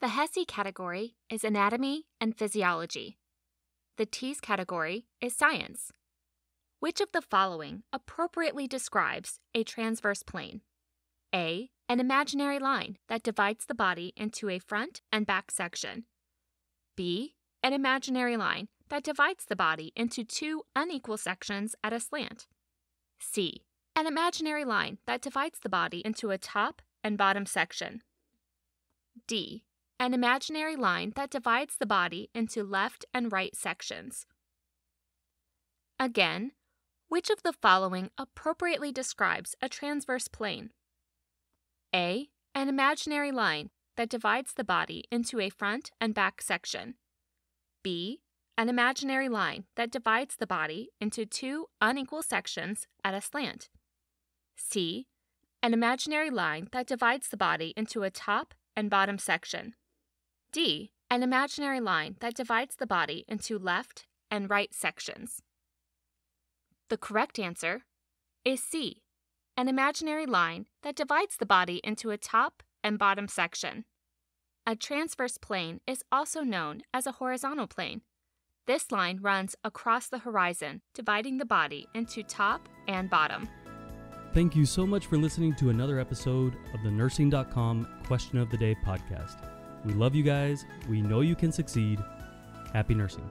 The HESI category is anatomy and physiology. The TEAS category is science. Which of the following appropriately describes a transverse plane? A. An imaginary line that divides the body into a front and back section. B. An imaginary line that divides the body into two unequal sections at a slant. C. An imaginary line that divides the body into a top and bottom section. D. An imaginary line that divides the body into left and right sections. Again, which of the following appropriately describes a transverse plane? A. An imaginary line that divides the body into a front and back section. B. An imaginary line that divides the body into two unequal sections at a slant. C. An imaginary line that divides the body into a top and bottom section. D. An imaginary line that divides the body into left and right sections. The correct answer is C. An imaginary line that divides the body into a top and bottom section. A transverse plane is also known as a horizontal plane. This line runs across the horizon, dividing the body into top and bottom. Thank you so much for listening to another episode of the Nursing.com Question of the Day podcast. We love you guys. We know you can succeed. Happy nursing.